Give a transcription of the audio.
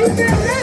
Keep that